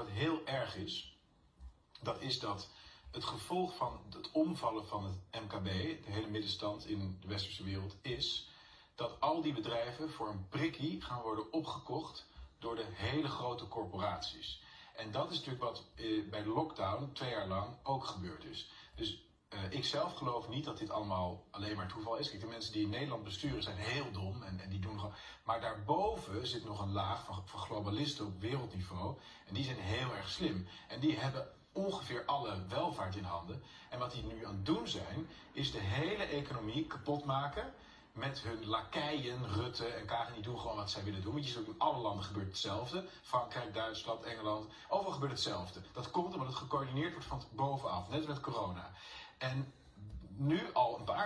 Wat heel erg is, dat is dat het gevolg van het omvallen van het MKB, de hele middenstand in de westerse wereld, is dat al die bedrijven voor een prikkie gaan worden opgekocht door de hele grote corporaties. En dat is natuurlijk wat eh, bij de lockdown twee jaar lang ook gebeurd is. Dus uh, ik zelf geloof niet dat dit allemaal alleen maar toeval is. Kijk, de mensen die in Nederland besturen zijn heel dom en, en. Maar daarboven zit nog een laag van, globalisten op wereldniveau. En die zijn heel erg slim. En die hebben ongeveer alle welvaart in handen. En wat die nu aan het doen zijn, is de hele economie kapot maken met hun lakeien, Rutte en Kagen, die doen gewoon wat zij willen doen. Want je ook in alle landen gebeurt hetzelfde. Frankrijk, Duitsland, Engeland, overal gebeurt hetzelfde. Dat komt omdat het gecoördineerd wordt van bovenaf, net met corona. En nu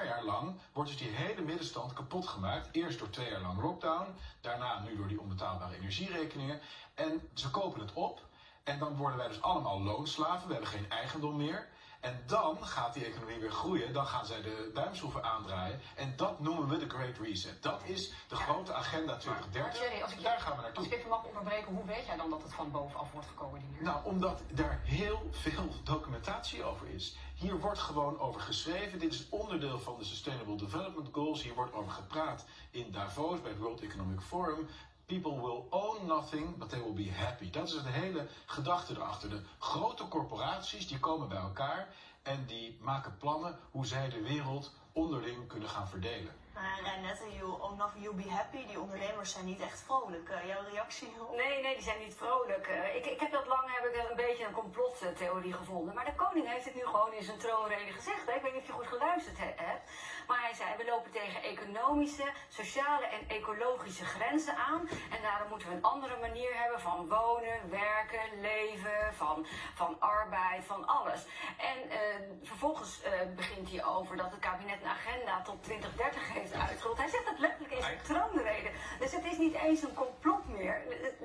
paar jaar lang wordt dus die hele middenstand kapot gemaakt. Eerst door twee jaar lang lockdown, daarna nu door die onbetaalbare energierekeningen. En ze kopen het op. En dan worden wij dus allemaal loonslaven. We hebben geen eigendom meer. En dan gaat die economie weer groeien. Dan gaan zij de duimschroeven aandraaien. En dat noemen we de Great Reset. Dat is de grote agenda 2030. Jerry, als ik, Daar gaan we naartoe. Als ik even mag onderbreken, hoe weet jij dan dat het van bovenaf wordt gecoördineerd? Nou, omdat er heel veel documentatie over is. Hier wordt gewoon over geschreven. Dit is onderdeel van de Sustainable Development Goals. Hier wordt over gepraat in Davos bij het World Economic Forum. People will nothing, but they will be happy. Dat is de hele gedachte erachter. De grote corporaties die komen bij elkaar en die maken plannen hoe zij de wereld onderling kunnen gaan verdelen. Maar Renette, you own nothing, you'll be happy. Die ondernemers zijn niet echt vrolijk. Uh, jouw reactie hierop? Nee, nee, die zijn niet vrolijk. Uh, ik, ik heb dat lang heb ik een beetje een complottheorie gevonden. Maar de koning heeft het nu gewoon in zijn troonrede gezegd. Hè? Ik weet niet of je goed geluisterd he hebt. Maar hij zei, we lopen tegen economische, sociale en ecologische grenzen aan. En daarom moeten we een andere manier hebben van wonen, werken, leven, van, van arbeid, van alles. En uh, vervolgens begint hij over dat het kabinet een agenda tot 2030 heeft uitgerold. Hij zegt dat letterlijk in zijn troonrede. Dus het is niet eens een complot meer.